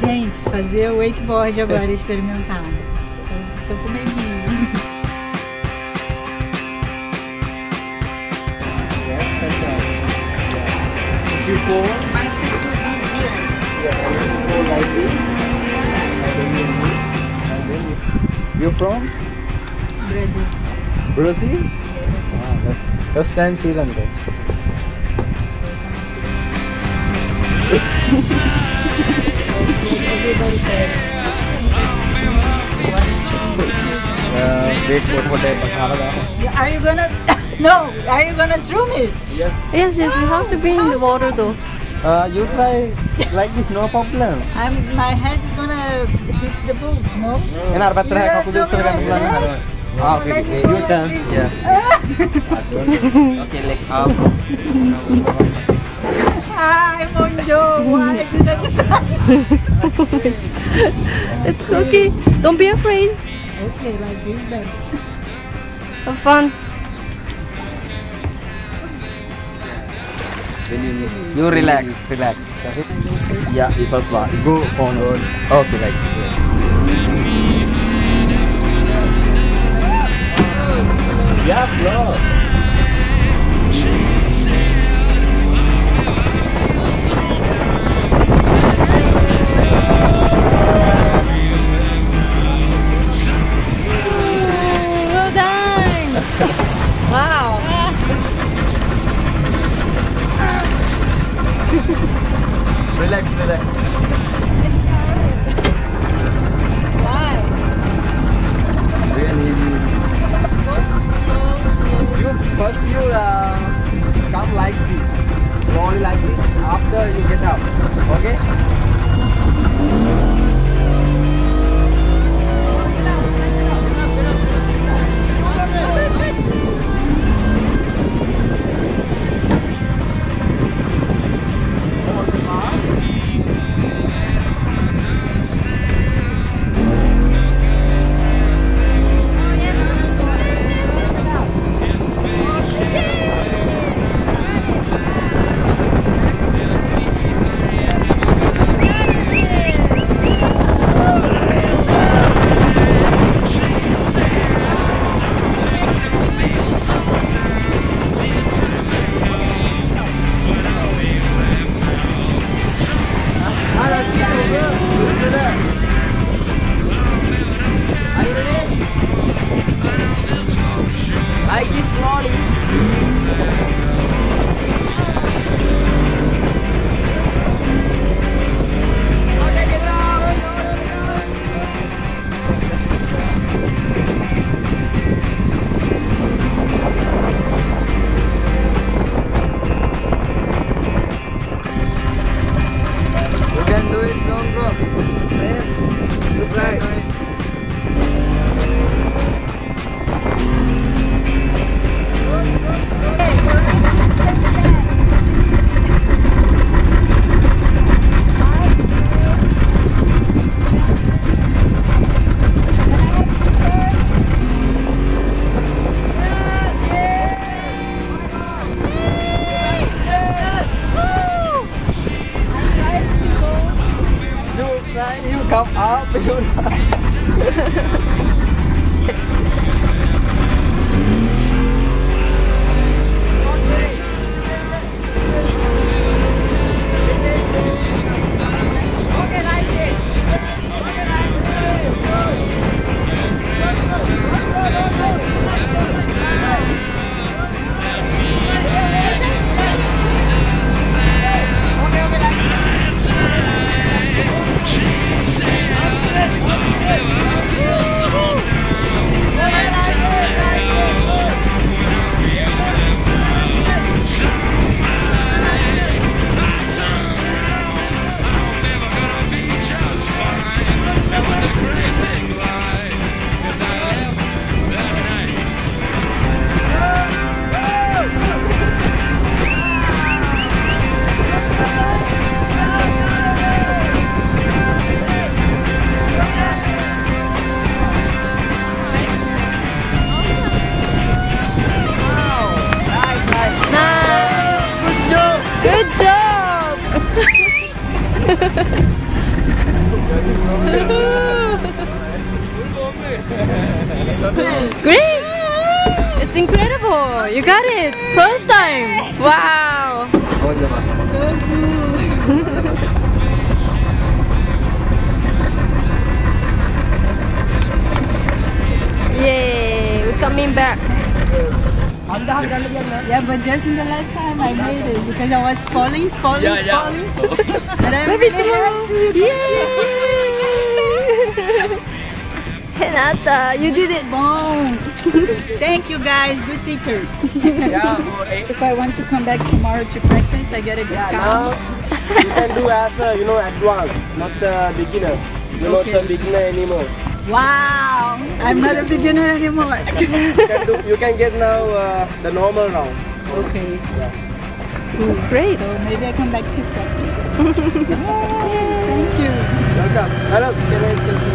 Gente, fazer o wakeboard agora, experimentar. Tô, tô com medinho. Before, Mas se tu vir like this, you from Brasil. Brazil? Ah, that- first time Sri Lanka. For Are you gonna? no. Are you gonna throw me? Yes. Yes. Yes. You have to be in the water though. Uh, you try like this, no problem. I'm, my head is gonna hit the boat, no? And our better ah, okay, okay, your turn. Yeah. okay, like uh, up. Ah, I'm Monjo. Why did I decide? It's okay. Don't be afraid. okay, like this then. Have fun. You, you relax, relax. Yeah, the first one. Go forward. Okay, like this. Relax, relax. Why? You first you uh, come like this, slowly like this. After you get up, okay? You can do it, long drop. Same. You try. You got it! First time! Wow! So cool! Yay, we're coming back. Yes. Yeah, but just in the last time I made it because I was falling, falling, yeah, yeah. falling. but I'm Maybe really tomorrow. Happy. Yay! Renata, you did it! Boom. Thank you guys, good teacher. Yeah. If I want to come back tomorrow to practice, I get a Yeah, now discount. you can do as a, you know advanced, not the beginner. You're not a beginner anymore. Wow, I'm not a beginner anymore. You can do, you can get now uh, the normal round. okay, Yeah. It's great. so maybe I come back to practice. Thank you. Welcome. Hello. Can